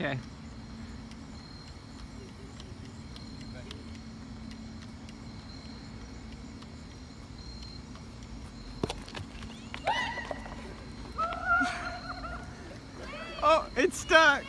Okay. Oh, it's stuck.